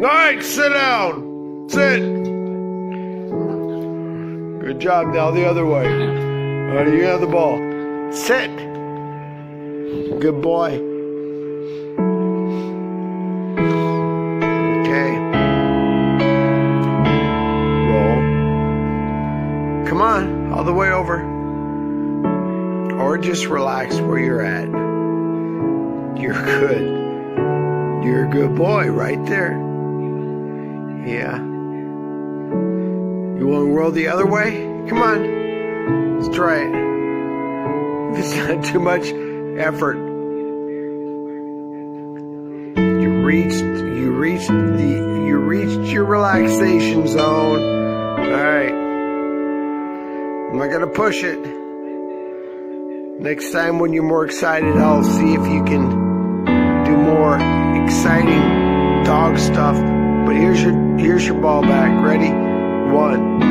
right, sit down. Sit. Good job. Now the other way. All right, you have the ball. Sit. Good boy. Okay. Roll. Come on, all the way over. Or just relax where you're at. You're good. You're a good boy right there. Yeah. You want to roll the other way? Come on. Let's try it. It's not too much effort. You reached you reached the you reached your relaxation zone. Alright. I'm not gonna push it. Next time when you're more excited, I'll see if you can do more exciting dog stuff. But here's your here's your ball back. Ready? One.